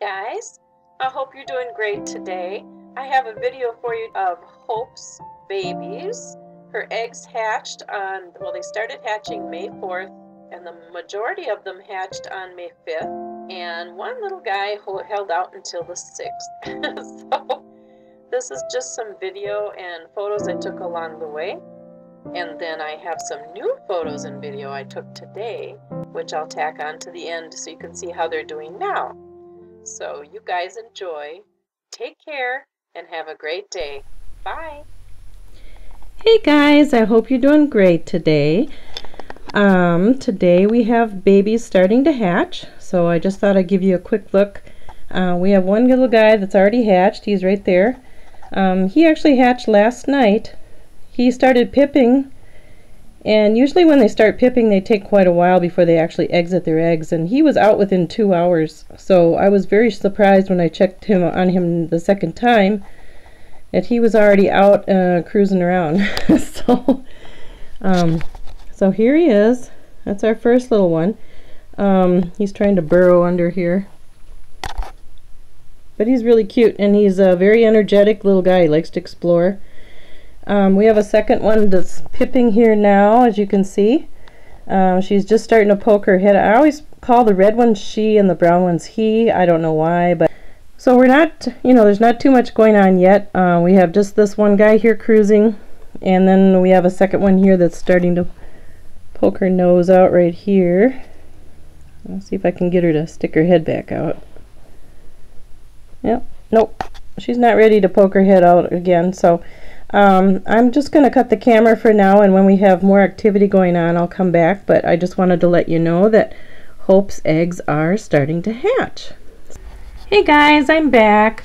Guys, I hope you're doing great today. I have a video for you of Hope's babies. Her eggs hatched on, well, they started hatching May 4th, and the majority of them hatched on May 5th. And one little guy held out until the 6th. so, this is just some video and photos I took along the way. And then I have some new photos and video I took today, which I'll tack on to the end so you can see how they're doing now. So you guys enjoy, take care, and have a great day. Bye. Hey guys, I hope you're doing great today. Um, today we have babies starting to hatch, so I just thought I'd give you a quick look. Uh, we have one little guy that's already hatched, he's right there. Um, he actually hatched last night, he started pipping and usually when they start pipping they take quite a while before they actually exit their eggs. And he was out within two hours. So I was very surprised when I checked him on him the second time that he was already out uh, cruising around. So um, so here he is. That's our first little one. Um, he's trying to burrow under here. But he's really cute and he's a very energetic little guy. He likes to explore um, we have a second one that's pipping here now, as you can see. Uh, she's just starting to poke her head. Out. I always call the red one she and the brown ones he. I don't know why, but so we're not, you know, there's not too much going on yet. Uh, we have just this one guy here cruising, and then we have a second one here that's starting to poke her nose out right here. Let's see if I can get her to stick her head back out. Yep, nope, she's not ready to poke her head out again, so um, I'm just going to cut the camera for now and when we have more activity going on I'll come back but I just wanted to let you know that Hope's eggs are starting to hatch. Hey guys, I'm back.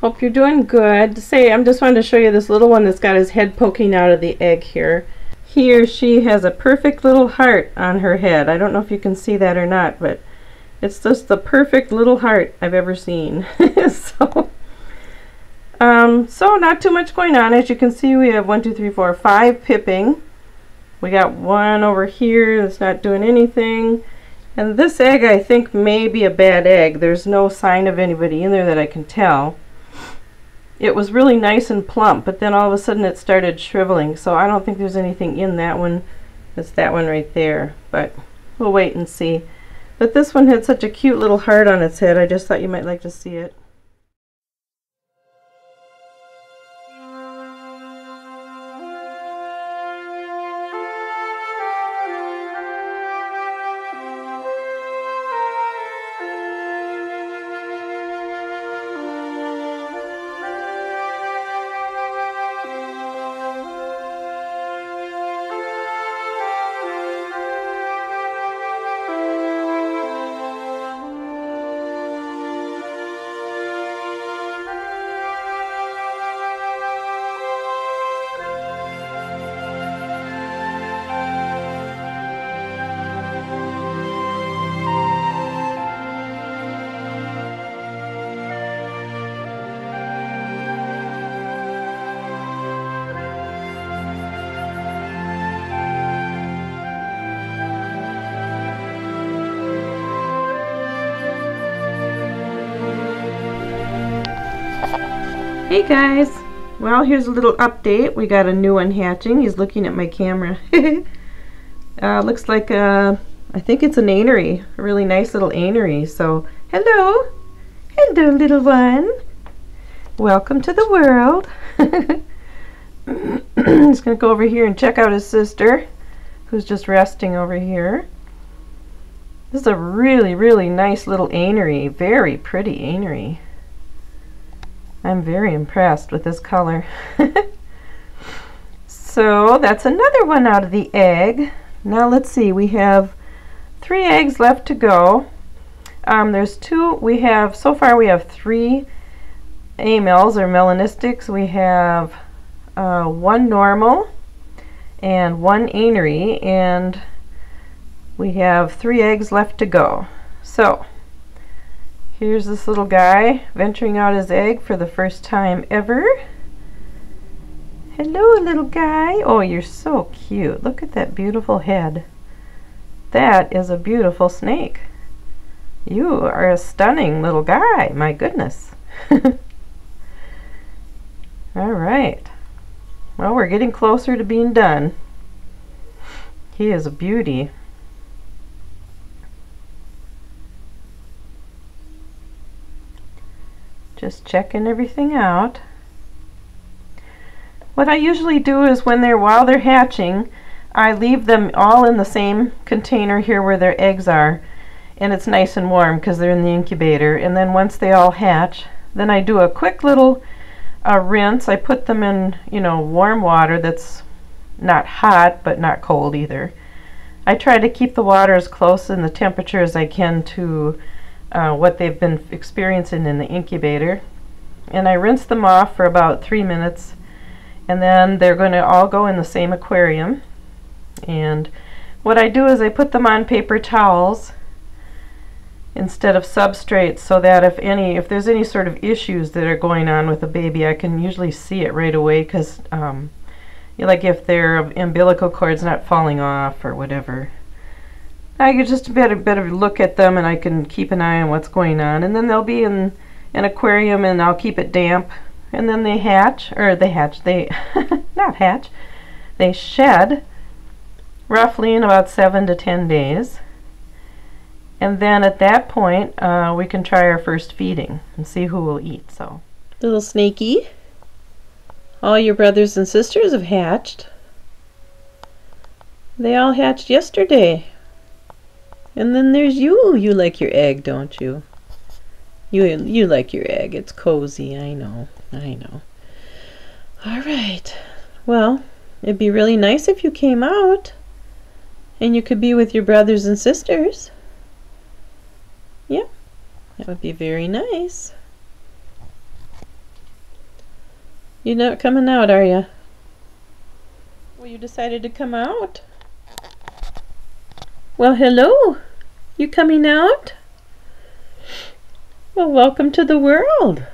Hope you're doing good. Say, I'm just wanted to show you this little one that's got his head poking out of the egg here. He or she has a perfect little heart on her head. I don't know if you can see that or not, but it's just the perfect little heart I've ever seen. so um, so not too much going on. As you can see, we have one, two, three, four, five pipping. We got one over here that's not doing anything. And this egg, I think, may be a bad egg. There's no sign of anybody in there that I can tell. It was really nice and plump, but then all of a sudden it started shriveling. So I don't think there's anything in that one. It's that one right there. But we'll wait and see. But this one had such a cute little heart on its head. I just thought you might like to see it. Hey guys! Well, here's a little update. We got a new one hatching. He's looking at my camera. uh, looks like, a, I think it's an anery. A really nice little anery. So, hello! Hello, little one! Welcome to the world! He's going to go over here and check out his sister, who's just resting over here. This is a really, really nice little anery. Very pretty anery. I'm very impressed with this color. so that's another one out of the egg. Now let's see, we have three eggs left to go. Um, there's two, we have, so far we have three amels or amelanistics. We have uh, one normal and one anery and we have three eggs left to go. So Here's this little guy venturing out his egg for the first time ever. Hello, little guy. Oh, you're so cute. Look at that beautiful head. That is a beautiful snake. You are a stunning little guy, my goodness. All right. Well, we're getting closer to being done. He is a beauty. Just checking everything out. What I usually do is when they're while they're hatching, I leave them all in the same container here where their eggs are. And it's nice and warm because they're in the incubator. And then once they all hatch then I do a quick little uh, rinse. I put them in you know warm water that's not hot but not cold either. I try to keep the water as close in the temperature as I can to uh, what they've been experiencing in the incubator. And I rinse them off for about three minutes and then they're going to all go in the same aquarium. And what I do is I put them on paper towels instead of substrate so that if any if there's any sort of issues that are going on with a baby I can usually see it right away because um, like if their umbilical cord's not falling off or whatever I get just a bit a better look at them and I can keep an eye on what's going on and then they'll be in an aquarium and I'll keep it damp and then they hatch or they hatch they not hatch they shed roughly in about seven to ten days and then at that point, uh, we can try our first feeding and see who will eat. So, little snaky, all your brothers and sisters have hatched. They all hatched yesterday. And then there's you. You like your egg, don't you? You you like your egg. It's cozy. I know. I know. All right. Well, it'd be really nice if you came out and you could be with your brothers and sisters. Yeah, that would be very nice. You're not coming out, are you? Well, you decided to come out. Well, hello. You coming out? Well, welcome to the world.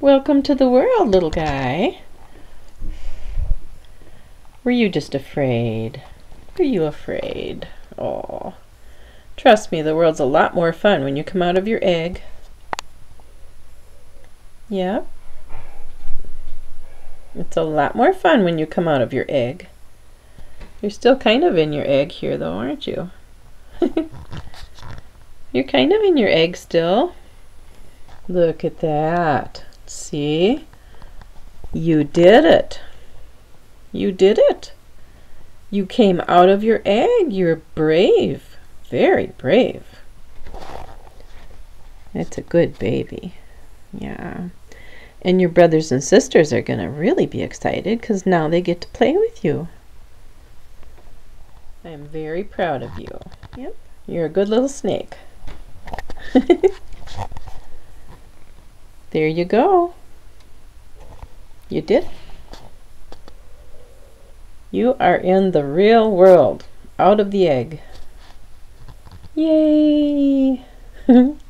Welcome to the world, little guy. Were you just afraid? Were you afraid? Oh, trust me, the world's a lot more fun when you come out of your egg. Yeah. It's a lot more fun when you come out of your egg. You're still kind of in your egg here, though, aren't you? You're kind of in your egg still. Look at that. See? You did it. You did it. You came out of your egg. You're brave. Very brave. It's a good baby. Yeah. And your brothers and sisters are going to really be excited because now they get to play with you. I am very proud of you. Yep. You're a good little snake. there you go. You did you are in the real world, out of the egg. Yay!